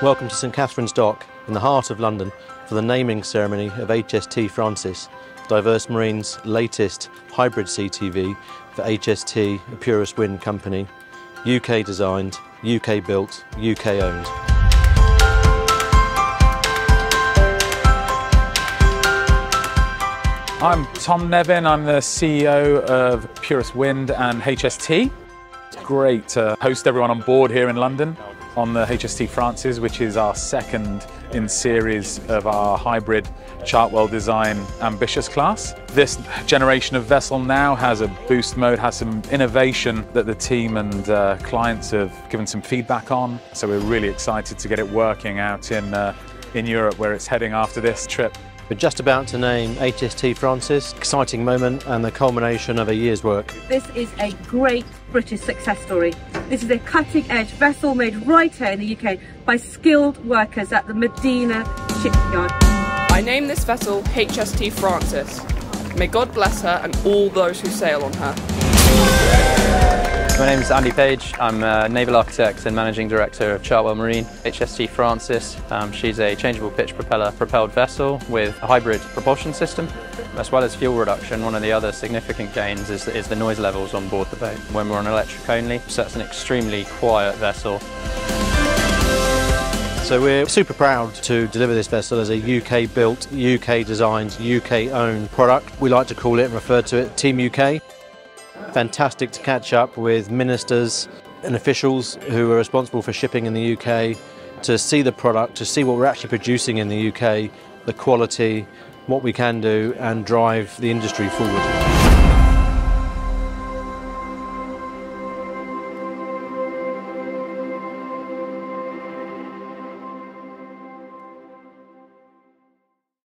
Welcome to St Katharine's Dock in the heart of London for the naming ceremony of HST Frances, Diverse Marine's latest hybrid CTV for HST a Purus Wind Company, UK designed, UK built, UK owned. I'm Tom Nevin, I'm the CEO of Purus Wind and HST. It's great to host everyone on board here in London on the HST Frances, which is our second in series of our hybrid Chartwell design ambitious class. This generation of vessel now has a boost mode, has some innovation that the team and uh, clients have given some feedback on. So we're really excited to get it working out in, uh, in Europe where it's heading after this trip. We're just about to name HST Frances, exciting moment and the culmination of a year's work. This is a great British success story. This is a cutting edge vessel made right here in the UK by skilled workers at the Medina shipyard. I name this vessel HST Frances. May God bless her and all those who sail on her. My name is Andy Page. I'm a naval architect and managing director of Chartwell Marine, HST Frances. Um, she's a changeable pitch propeller propelled vessel with a hybrid propulsion system. As well as fuel reduction, one of the other significant gains is, is the noise levels on board the boat. When we're on electric only, so that's an extremely quiet vessel. So we're super proud to deliver this vessel as a UK built, UK designed, UK owned product. We like to call it and refer to it Team UK. Fantastic to catch up with ministers and officials who are responsible for shipping in the UK to see the product, to see what we're actually producing in the UK, the quality, what we can do and drive the industry forward.